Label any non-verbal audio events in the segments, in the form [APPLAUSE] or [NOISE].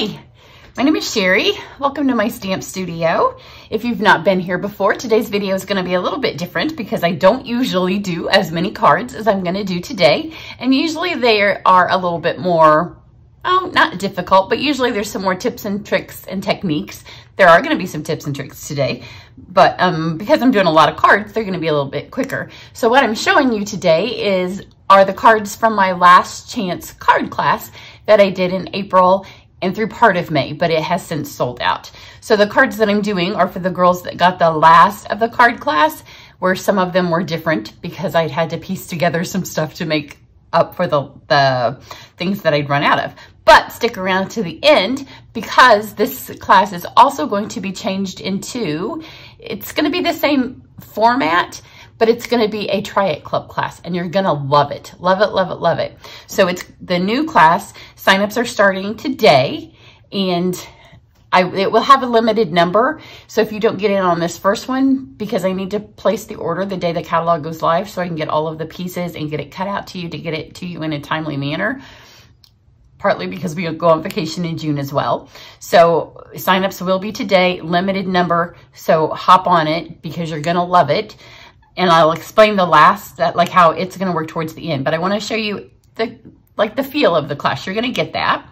Hi, my name is Cheri. Welcome to my stamp studio. If you've not been here before, today's video is gonna be a little bit different because I don't usually do as many cards as I'm gonna do today. And usually they are a little bit more, oh, not difficult, but usually there's some more tips and tricks and techniques. There are gonna be some tips and tricks today, but um, because I'm doing a lot of cards, they're gonna be a little bit quicker. So what I'm showing you today is are the cards from my last chance card class that I did in April and through part of May, but it has since sold out. So the cards that I'm doing are for the girls that got the last of the card class, where some of them were different because I'd had to piece together some stuff to make up for the, the things that I'd run out of. But stick around to the end because this class is also going to be changed into, it's going to be the same format, but it's going to be a Try It Club class and you're going to love it. Love it, love it, love it. So it's the new class. Signups are starting today and I, it will have a limited number. So if you don't get in on this first one, because I need to place the order the day the catalog goes live so I can get all of the pieces and get it cut out to you to get it to you in a timely manner partly because we go on vacation in June as well. So signups will be today, limited number. So hop on it because you're going to love it and I'll explain the last, that like how it's going to work towards the end. But I want to show you the like the feel of the class. You're going to get that.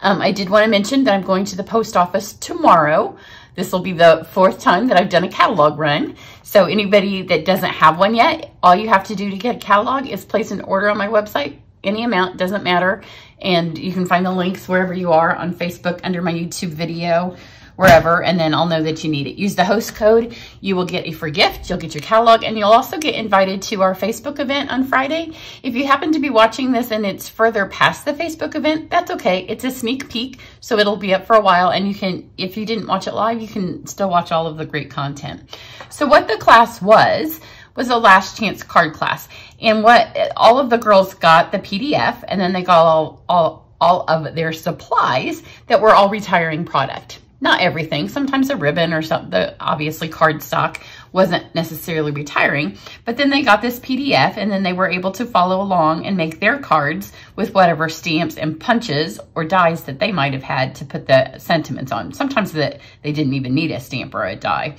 Um, I did want to mention that I'm going to the post office tomorrow. This will be the fourth time that I've done a catalog run. So anybody that doesn't have one yet, all you have to do to get a catalog is place an order on my website. Any amount, doesn't matter. And you can find the links wherever you are on Facebook under my YouTube video wherever, and then I'll know that you need it. Use the host code. You will get a free gift. You'll get your catalog, and you'll also get invited to our Facebook event on Friday. If you happen to be watching this and it's further past the Facebook event, that's okay. It's a sneak peek, so it'll be up for a while, and you can, if you didn't watch it live, you can still watch all of the great content. So what the class was, was a last chance card class. And what all of the girls got the PDF, and then they got all, all, all of their supplies that were all retiring product not everything. Sometimes a ribbon or something, the obviously cardstock wasn't necessarily retiring, but then they got this PDF and then they were able to follow along and make their cards with whatever stamps and punches or dies that they might have had to put the sentiments on. Sometimes that they didn't even need a stamp or a die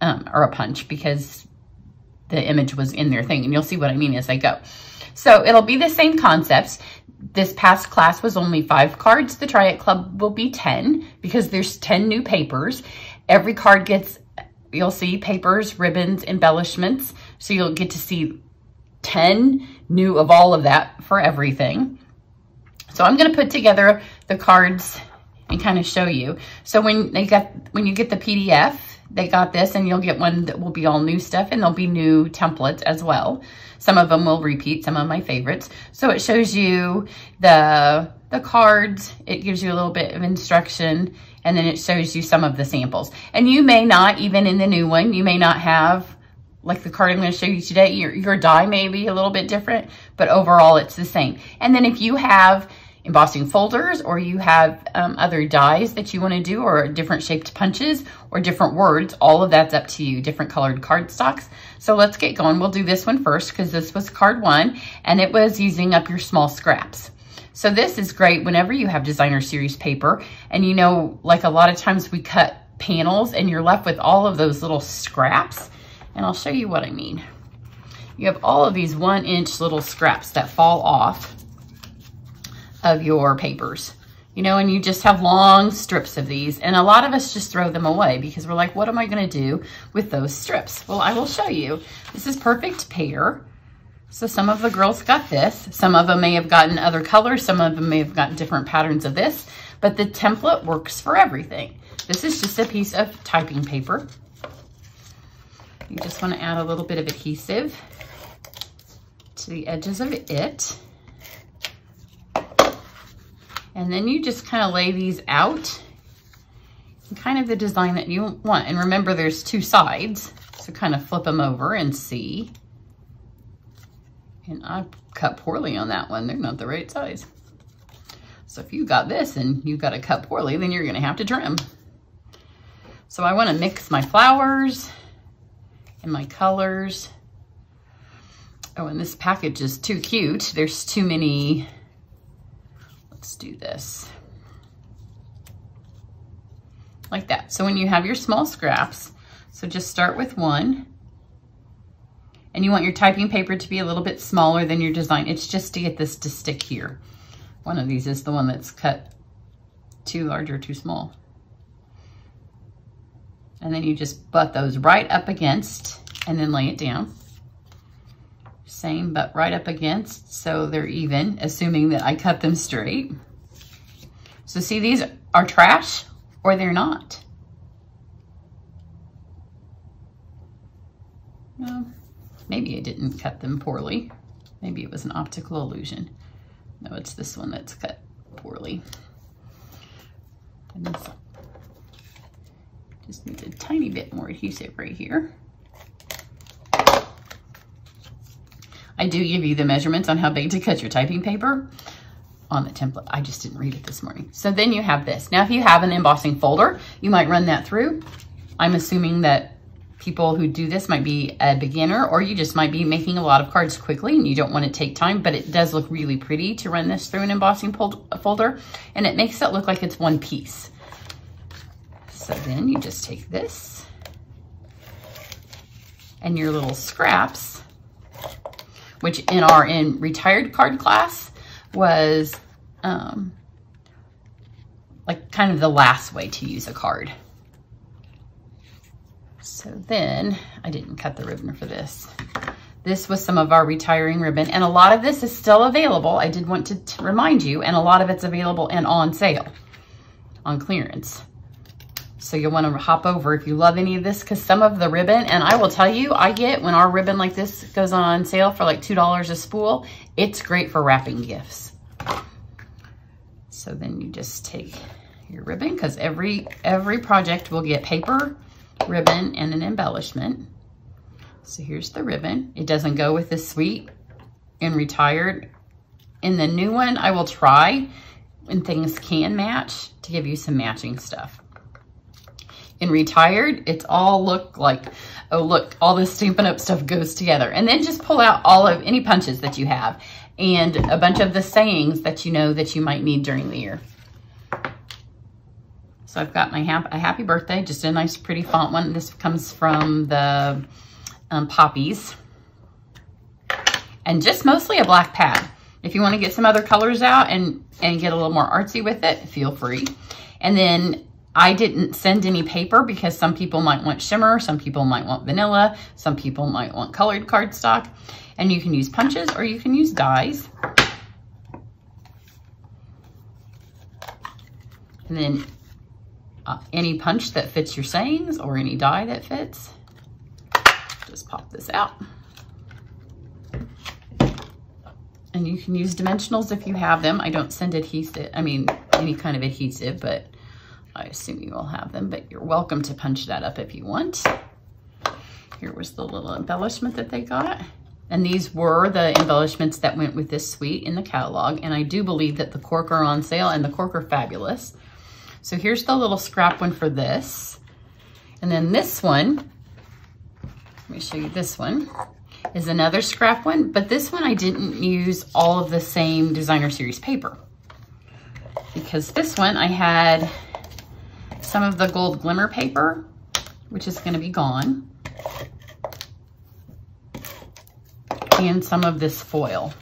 um, or a punch because the image was in their thing and you'll see what I mean as I go. So it'll be the same concepts this past class was only five cards. The Try It Club will be 10 because there's 10 new papers. Every card gets, you'll see papers, ribbons, embellishments. So you'll get to see 10 new of all of that for everything. So I'm going to put together the cards and kind of show you. So when they got, when you get the PDF, they got this and you'll get one that will be all new stuff and there'll be new templates as well. Some of them will repeat, some of my favorites. So it shows you the, the cards. It gives you a little bit of instruction and then it shows you some of the samples. And you may not, even in the new one, you may not have like the card I'm going to show you today, your, your die may be a little bit different, but overall it's the same. And then if you have embossing folders or you have um, other dies that you want to do or different shaped punches or different words, all of that's up to you, different colored cardstocks. So let's get going. We'll do this one first because this was card one and it was using up your small scraps. So this is great whenever you have designer series paper and you know, like a lot of times we cut panels and you're left with all of those little scraps. And I'll show you what I mean. You have all of these one inch little scraps that fall off of your papers. You know, and you just have long strips of these. And a lot of us just throw them away because we're like, what am I going to do with those strips? Well, I will show you. This is perfect pair. So some of the girls got this. Some of them may have gotten other colors. Some of them may have gotten different patterns of this. But the template works for everything. This is just a piece of typing paper. You just want to add a little bit of adhesive to the edges of it. And then you just kind of lay these out kind of the design that you want. And remember, there's two sides. So kind of flip them over and see. And I cut poorly on that one. They're not the right size. So if you got this and you got to cut poorly, then you're going to have to trim. So I want to mix my flowers and my colors. Oh, and this package is too cute. There's too many Let's do this. like that. So when you have your small scraps, so just start with one, and you want your typing paper to be a little bit smaller than your design. It's just to get this to stick here. One of these is the one that's cut too large or too small. And then you just butt those right up against and then lay it down. Same, but right up against so they're even, assuming that I cut them straight. So see, these are trash or they're not. Well, maybe I didn't cut them poorly. Maybe it was an optical illusion. No, it's this one that's cut poorly. Just needs a tiny bit more adhesive right here. I do give you the measurements on how big to cut your typing paper on the template. I just didn't read it this morning. So then you have this. Now, if you have an embossing folder, you might run that through. I'm assuming that people who do this might be a beginner or you just might be making a lot of cards quickly and you don't want to take time, but it does look really pretty to run this through an embossing folder and it makes it look like it's one piece. So then you just take this and your little scraps, which in our in retired card class was um, like kind of the last way to use a card. So then I didn't cut the ribbon for this. This was some of our retiring ribbon and a lot of this is still available. I did want to remind you and a lot of it's available and on sale on clearance. So you'll want to hop over if you love any of this because some of the ribbon, and I will tell you, I get when our ribbon like this goes on sale for like $2 a spool, it's great for wrapping gifts. So then you just take your ribbon because every, every project will get paper, ribbon and an embellishment. So here's the ribbon. It doesn't go with the suite and retired. In the new one, I will try when things can match to give you some matching stuff. In retired, it's all look like, oh look, all this Stampin' Up stuff goes together. And then just pull out all of any punches that you have and a bunch of the sayings that you know that you might need during the year. So I've got my hap a happy birthday, just a nice pretty font one. This comes from the um, Poppies. And just mostly a black pad. If you want to get some other colors out and, and get a little more artsy with it, feel free. And then I didn't send any paper because some people might want shimmer, some people might want vanilla, some people might want colored cardstock. And you can use punches or you can use dies. And then uh, any punch that fits your sayings or any die that fits. Just pop this out. And you can use dimensionals if you have them. I don't send adhesive, I mean, any kind of adhesive, but I assume you will have them, but you're welcome to punch that up if you want. Here was the little embellishment that they got. And these were the embellishments that went with this suite in the catalog. And I do believe that the cork are on sale and the cork are fabulous. So here's the little scrap one for this. And then this one, let me show you this one, is another scrap one, but this one I didn't use all of the same designer series paper because this one I had some of the gold glimmer paper, which is gonna be gone, and some of this foil.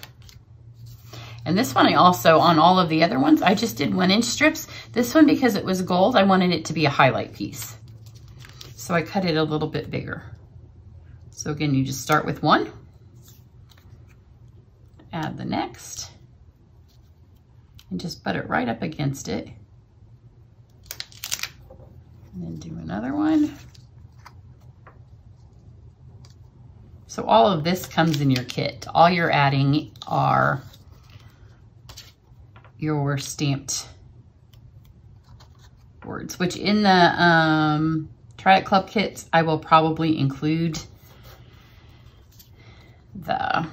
And this one I also, on all of the other ones, I just did one inch strips. This one, because it was gold, I wanted it to be a highlight piece. So I cut it a little bit bigger. So again, you just start with one, add the next, and just put it right up against it. And then do another one. So all of this comes in your kit. All you're adding are your stamped words, which in the um, Try It Club kits, I will probably include the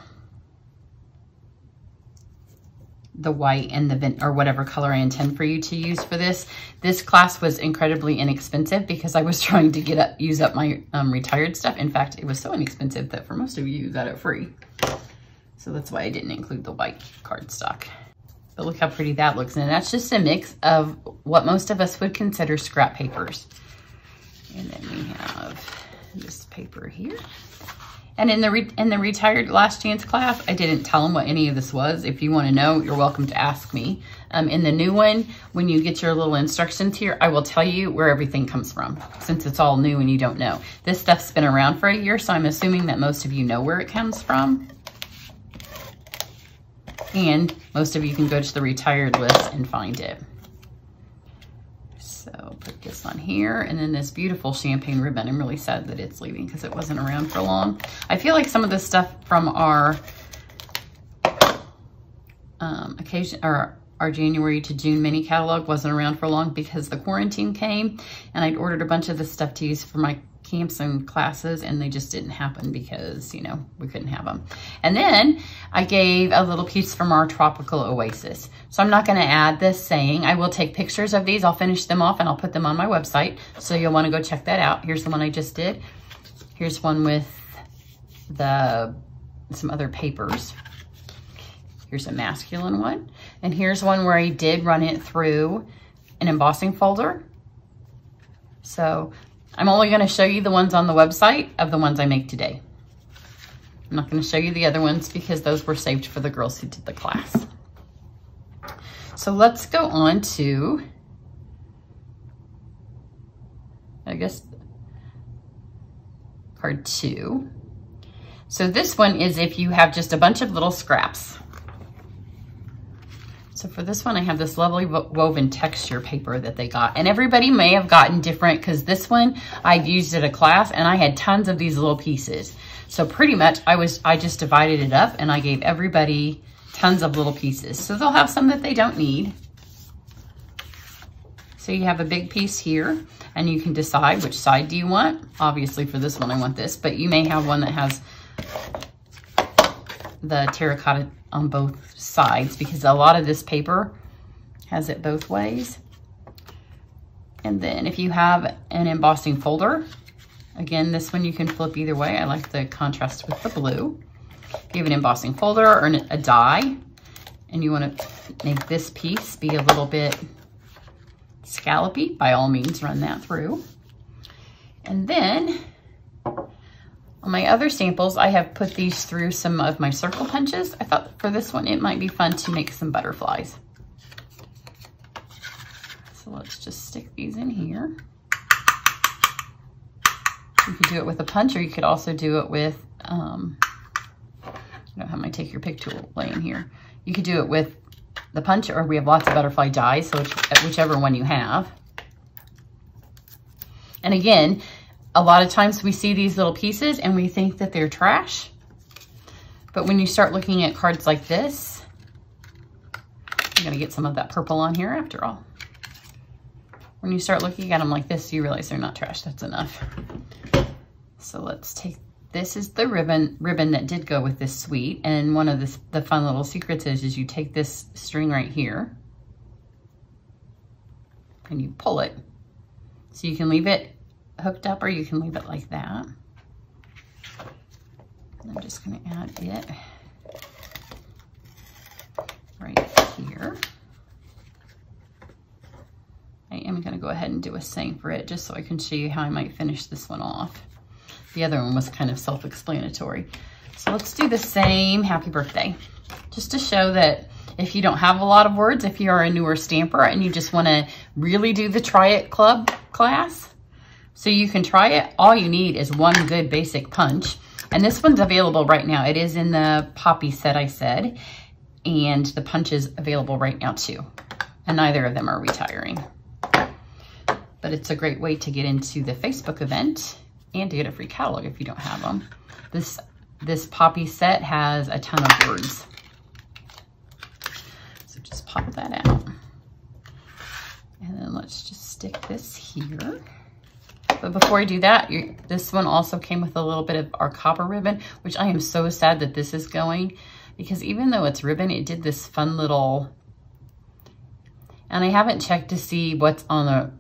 the white and the or whatever color I intend for you to use for this. This class was incredibly inexpensive because I was [LAUGHS] trying to get up, use up my um, retired stuff. In fact, it was so inexpensive that for most of you, you got it free. So that's why I didn't include the white cardstock. But look how pretty that looks. And that's just a mix of what most of us would consider scrap papers. And then we have this paper here. And in the in the retired last chance class, I didn't tell them what any of this was. If you want to know, you're welcome to ask me. Um, in the new one, when you get your little instructions here, I will tell you where everything comes from, since it's all new and you don't know. This stuff's been around for a year, so I'm assuming that most of you know where it comes from. And most of you can go to the retired list and find it. So put this on here and then this beautiful champagne ribbon. I'm really sad that it's leaving because it wasn't around for long. I feel like some of this stuff from our um, occasion or our January to June mini catalog wasn't around for long because the quarantine came and I'd ordered a bunch of this stuff to use for my camps and classes and they just didn't happen because, you know, we couldn't have them. And then I gave a little piece from our tropical oasis. So I'm not going to add this saying. I will take pictures of these. I'll finish them off and I'll put them on my website. So you'll want to go check that out. Here's the one I just did. Here's one with the some other papers. Here's a masculine one. And here's one where I did run it through an embossing folder. So I'm only gonna show you the ones on the website of the ones I make today. I'm not gonna show you the other ones because those were saved for the girls who did the class. So let's go on to, I guess, card two. So this one is if you have just a bunch of little scraps. So for this one, I have this lovely woven texture paper that they got. And everybody may have gotten different because this one I've used at a class and I had tons of these little pieces. So pretty much I was I just divided it up and I gave everybody tons of little pieces. So they'll have some that they don't need. So you have a big piece here and you can decide which side do you want. Obviously for this one, I want this, but you may have one that has the terracotta on both sides because a lot of this paper has it both ways. And then if you have an embossing folder, again, this one you can flip either way. I like the contrast with the blue. If you have an embossing folder or a die and you want to make this piece be a little bit scallopy, by all means run that through. And then on my other samples, I have put these through some of my circle punches. I thought for this one, it might be fun to make some butterflies. So let's just stick these in here. You could do it with a punch or you could also do it with, um, I don't have my take your pick tool laying here. You could do it with the punch or we have lots of butterfly dies, so whichever one you have. And again, a lot of times we see these little pieces and we think that they're trash. But when you start looking at cards like this, I'm gonna get some of that purple on here after all. When you start looking at them like this, you realize they're not trash, that's enough. So let's take, this is the ribbon ribbon that did go with this suite. And one of the, the fun little secrets is, is you take this string right here and you pull it. So you can leave it hooked up or you can leave it like that. I'm just gonna add it right here. I am gonna go ahead and do a saying for it just so I can show you how I might finish this one off. The other one was kind of self-explanatory. So let's do the same happy birthday, just to show that if you don't have a lot of words, if you are a newer stamper and you just wanna really do the Try It Club class, so you can try it. All you need is one good basic punch. And this one's available right now. It is in the Poppy set I said. And the punch is available right now too. And neither of them are retiring. But it's a great way to get into the Facebook event and to get a free catalog if you don't have them. This, this Poppy set has a ton of words. So just pop that out. And then let's just stick this here. But before I do that, this one also came with a little bit of our copper ribbon, which I am so sad that this is going because even though it's ribbon, it did this fun little, and I haven't checked to see what's on the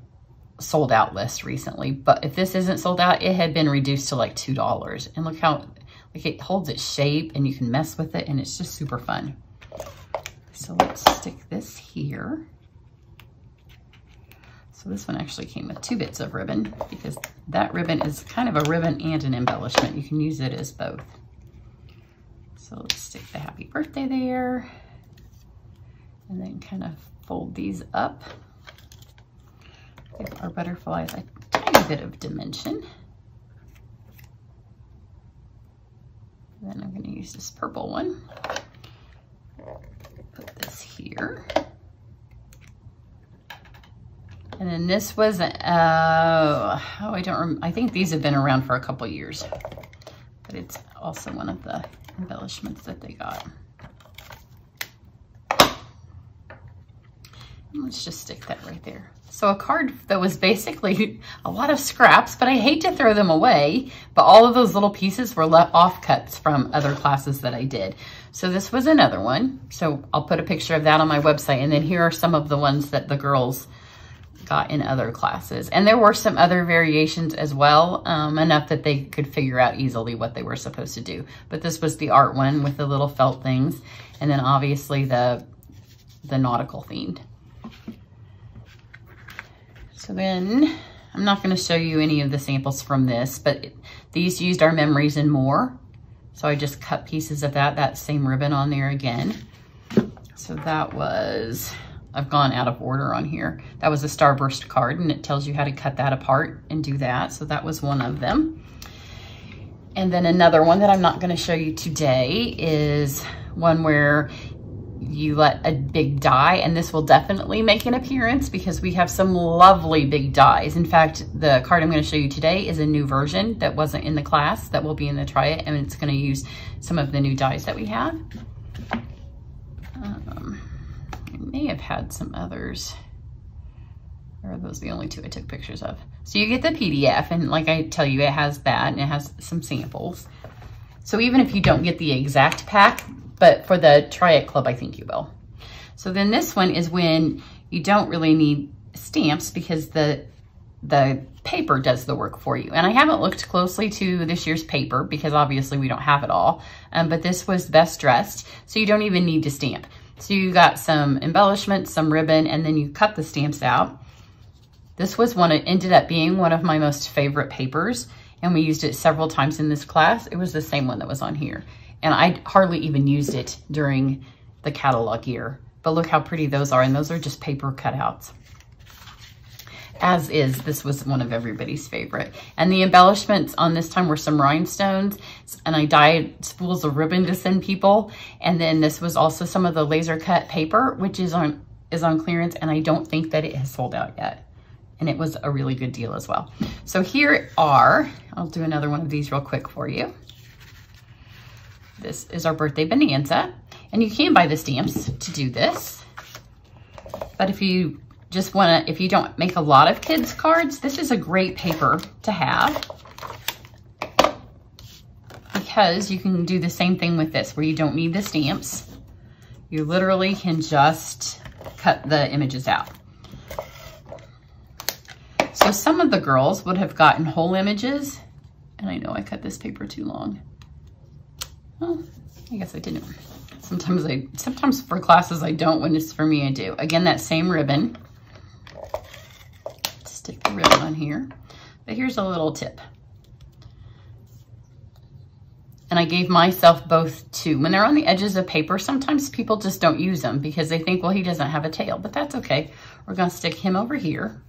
sold out list recently, but if this isn't sold out, it had been reduced to like $2. And look how, like it holds its shape and you can mess with it and it's just super fun. So let's stick this here. So this one actually came with two bits of ribbon because that ribbon is kind of a ribbon and an embellishment. You can use it as both. So let's stick the happy birthday there and then kind of fold these up. Give our butterflies a tiny bit of dimension. Then I'm going to use this purple one. Put this here. And then this was, uh, oh, I don't, I think these have been around for a couple years, but it's also one of the embellishments that they got. let's just stick that right there. So a card that was basically [LAUGHS] a lot of scraps, but I hate to throw them away, but all of those little pieces were left offcuts from other classes that I did. So this was another one. So I'll put a picture of that on my website. And then here are some of the ones that the girls got in other classes. And there were some other variations as well, um, enough that they could figure out easily what they were supposed to do. But this was the art one with the little felt things. And then obviously the, the nautical themed. So then I'm not going to show you any of the samples from this, but these used our memories and more. So I just cut pieces of that, that same ribbon on there again. So that was, I've gone out of order on here. That was a Starburst card and it tells you how to cut that apart and do that. So that was one of them. And then another one that I'm not gonna show you today is one where you let a big die, and this will definitely make an appearance because we have some lovely big dies. In fact, the card I'm going to show you today is a new version that wasn't in the class that will be in the Try It, and it's going to use some of the new dies that we have. Um, may have had some others. Or are those the only two I took pictures of? So you get the PDF, and like I tell you, it has that, and it has some samples. So even if you don't get the exact pack, but for the Try It Club, I think you will. So then this one is when you don't really need stamps because the the paper does the work for you. And I haven't looked closely to this year's paper because obviously we don't have it all, um, but this was best dressed, so you don't even need to stamp. So you got some embellishments, some ribbon, and then you cut the stamps out. This was one, it ended up being one of my most favorite papers, and we used it several times in this class. It was the same one that was on here. And I hardly even used it during the catalog year. But look how pretty those are. And those are just paper cutouts. As is, this was one of everybody's favorite. And the embellishments on this time were some rhinestones. And I dyed spools of ribbon to send people. And then this was also some of the laser cut paper, which is on is on clearance. And I don't think that it has sold out yet and it was a really good deal as well. So here are, I'll do another one of these real quick for you. This is our birthday bonanza. And you can buy the stamps to do this. But if you just want to, if you don't make a lot of kids cards, this is a great paper to have. Because you can do the same thing with this, where you don't need the stamps. You literally can just cut the images out. So some of the girls would have gotten whole images. And I know I cut this paper too long. Well, I guess I didn't. Sometimes I, sometimes for classes I don't, when it's for me I do. Again, that same ribbon. On here. But here's a little tip. And I gave myself both two. When they're on the edges of paper, sometimes people just don't use them because they think, well, he doesn't have a tail, but that's okay. We're gonna stick him over here.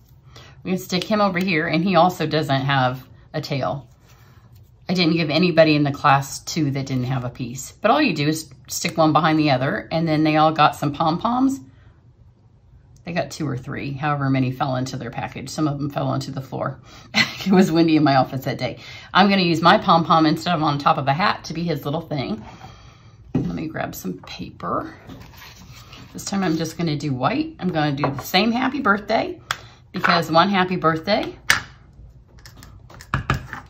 We're gonna stick him over here and he also doesn't have a tail. I didn't give anybody in the class two that didn't have a piece. But all you do is stick one behind the other, and then they all got some pom-poms. They got two or three, however many fell into their package. Some of them fell onto the floor. [LAUGHS] it was windy in my office that day. I'm gonna use my pom-pom instead of on top of a hat to be his little thing. Let me grab some paper. This time I'm just gonna do white. I'm gonna do the same happy birthday because one happy birthday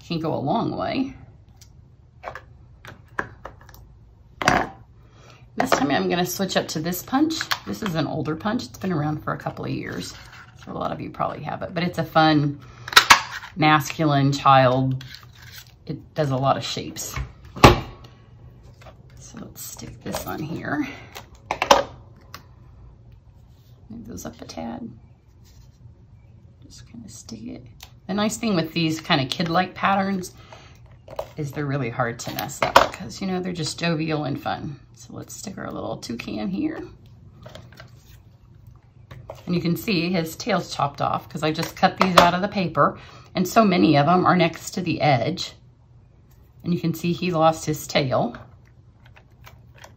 can go a long way. This time I'm gonna switch up to this punch. This is an older punch. It's been around for a couple of years. So a lot of you probably have it, but it's a fun masculine child. It does a lot of shapes. So let's stick this on here. move those up a tad. Just kind of stick it. The nice thing with these kind of kid-like patterns is they're really hard to mess up because, you know, they're just jovial and fun. So let's stick our little toucan here. And you can see his tail's chopped off because I just cut these out of the paper. And so many of them are next to the edge. And you can see he lost his tail.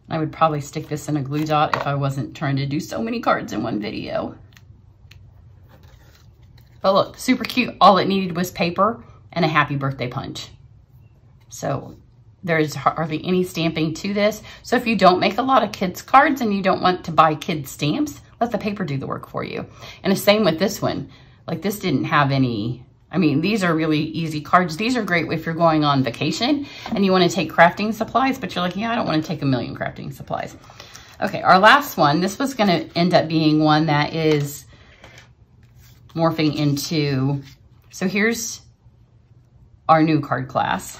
I would probably stick this in a glue dot if I wasn't trying to do so many cards in one video. But look, super cute. All it needed was paper and a happy birthday punch. So there's hardly any stamping to this. So if you don't make a lot of kids cards and you don't want to buy kids stamps, let the paper do the work for you. And the same with this one. Like this didn't have any, I mean, these are really easy cards. These are great if you're going on vacation and you want to take crafting supplies, but you're like, yeah, I don't want to take a million crafting supplies. Okay, our last one, this was going to end up being one that is morphing into, so here's our new card class.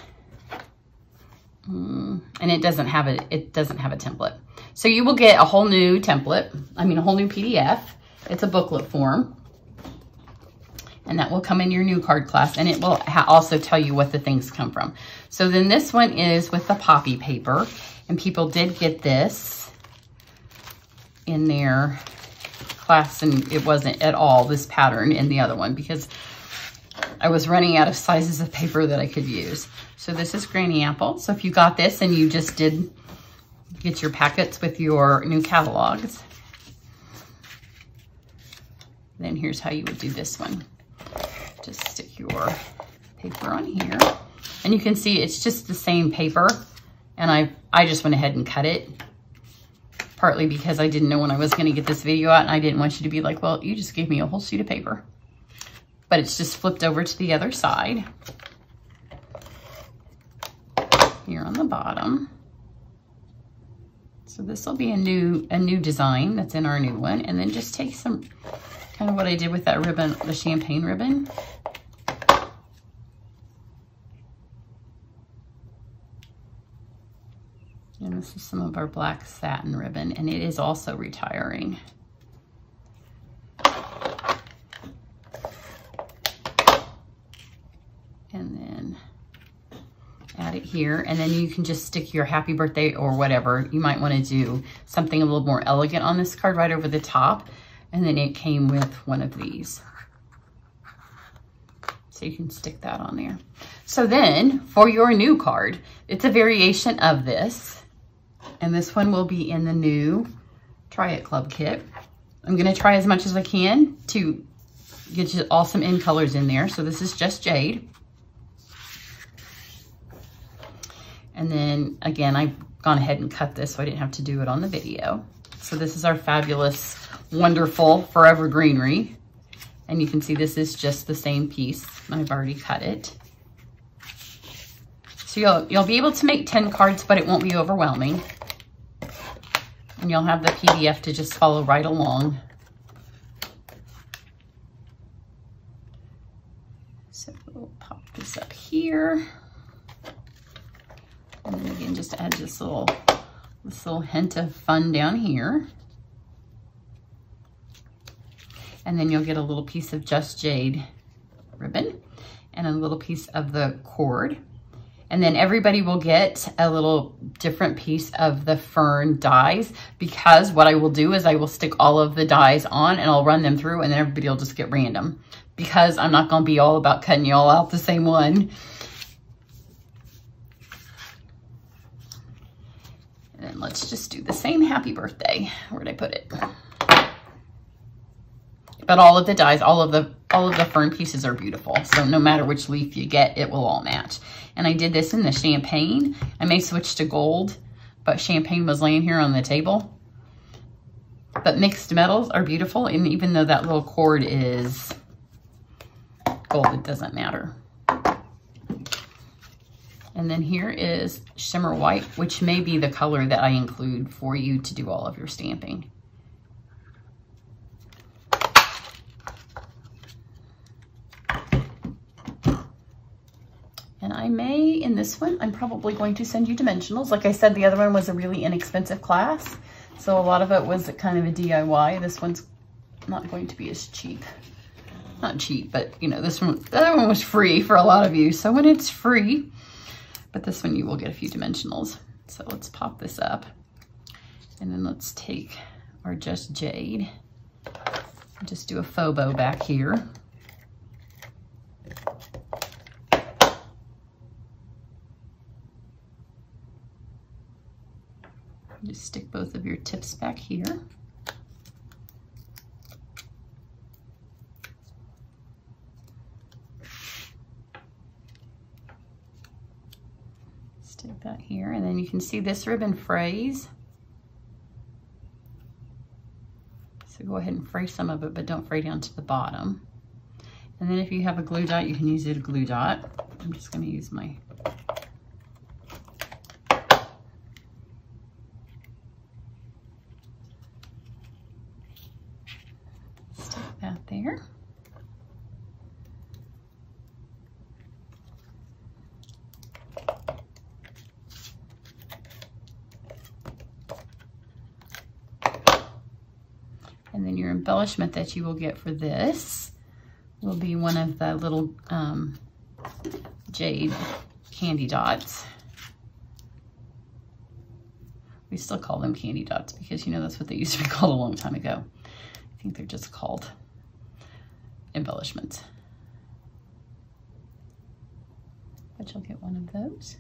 Mm, and it doesn't have a, it doesn't have a template. So you will get a whole new template, I mean a whole new PDF. It's a booklet form. And that will come in your new card class and it will also tell you what the things come from. So then this one is with the poppy paper and people did get this in their class and it wasn't at all this pattern in the other one because I was running out of sizes of paper that I could use. So this is Granny Apple. So if you got this and you just did get your packets with your new catalogs, then here's how you would do this one. Just stick your paper on here. And you can see it's just the same paper. And I, I just went ahead and cut it. Partly because I didn't know when I was going to get this video out. And I didn't want you to be like, well, you just gave me a whole sheet of paper but it's just flipped over to the other side. Here on the bottom. So this will be a new a new design that's in our new one. And then just take some, kind of what I did with that ribbon, the champagne ribbon. And this is some of our black satin ribbon, and it is also retiring. it here and then you can just stick your happy birthday or whatever. You might want to do something a little more elegant on this card right over the top. And then it came with one of these. So you can stick that on there. So then for your new card, it's a variation of this. And this one will be in the new Try It Club kit. I'm going to try as much as I can to get you awesome in colors in there. So this is just Jade. And then again, I've gone ahead and cut this so I didn't have to do it on the video. So this is our fabulous, wonderful Forever Greenery. And you can see this is just the same piece. I've already cut it. So you'll, you'll be able to make 10 cards, but it won't be overwhelming. And you'll have the PDF to just follow right along. So we'll pop this up here. And just add this little, this little hint of fun down here. And then you'll get a little piece of Just Jade ribbon and a little piece of the cord. And then everybody will get a little different piece of the fern dies because what I will do is I will stick all of the dies on and I'll run them through and then everybody will just get random because I'm not going to be all about cutting you all out the same one. Let's just do the same happy birthday. Where'd I put it? But all of the dies, all of the all of the fern pieces are beautiful. So no matter which leaf you get, it will all match. And I did this in the champagne. I may switch to gold, but champagne was laying here on the table. But mixed metals are beautiful. And even though that little cord is gold, it doesn't matter. And then here is Shimmer White, which may be the color that I include for you to do all of your stamping. And I may, in this one, I'm probably going to send you dimensionals. Like I said, the other one was a really inexpensive class. So a lot of it was kind of a DIY. This one's not going to be as cheap. Not cheap, but you know, this one, the other one was free for a lot of you. So when it's free, but this one you will get a few dimensionals. So let's pop this up. And then let's take our Just Jade. Just do a bow back here. Just stick both of your tips back here. Stick that here, and then you can see this ribbon frays. So go ahead and fray some of it, but don't fray down to the bottom. And then if you have a glue dot, you can use it a glue dot. I'm just gonna use my there. And then your embellishment that you will get for this will be one of the little um, jade candy dots. We still call them candy dots because, you know, that's what they used to be [LAUGHS] called a long time ago. I think they're just called embellishments. But you'll get one of those.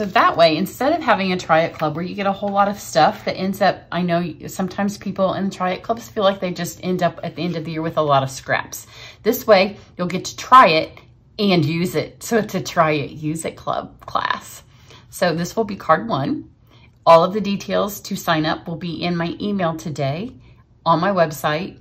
So that way, instead of having a Try It Club where you get a whole lot of stuff that ends up, I know sometimes people in Try It Clubs feel like they just end up at the end of the year with a lot of scraps. This way, you'll get to try it and use it. So it's a Try It, Use It Club class. So this will be card one. All of the details to sign up will be in my email today on my website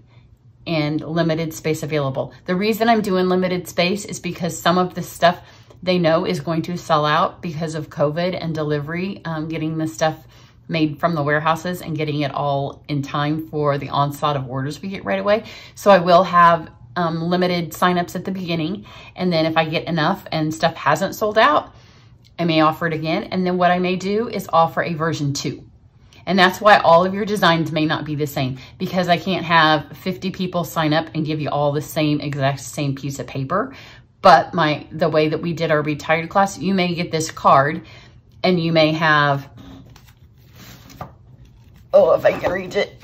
and limited space available. The reason I'm doing limited space is because some of the stuff they know is going to sell out because of COVID and delivery, um, getting the stuff made from the warehouses and getting it all in time for the onslaught of orders we get right away. So I will have um, limited signups at the beginning. And then if I get enough and stuff hasn't sold out, I may offer it again. And then what I may do is offer a version two. And that's why all of your designs may not be the same because I can't have 50 people sign up and give you all the same exact same piece of paper. But my the way that we did our retired class, you may get this card and you may have, oh, if I can reach it,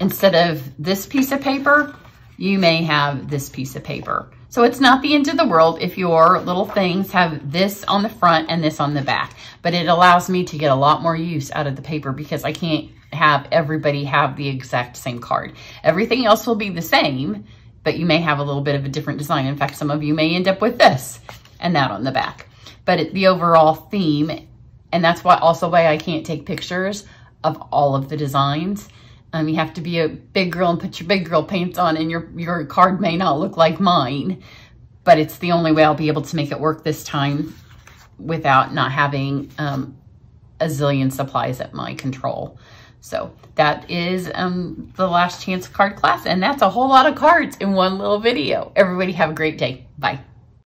instead of this piece of paper, you may have this piece of paper. So it's not the end of the world if your little things have this on the front and this on the back, but it allows me to get a lot more use out of the paper because I can't have everybody have the exact same card. Everything else will be the same, but you may have a little bit of a different design. In fact, some of you may end up with this and that on the back. But it, the overall theme, and that's why also why I can't take pictures of all of the designs um, you have to be a big girl and put your big girl pants on and your, your card may not look like mine, but it's the only way I'll be able to make it work this time without not having um, a zillion supplies at my control. So that is um, the last chance card class. And that's a whole lot of cards in one little video. Everybody have a great day. Bye.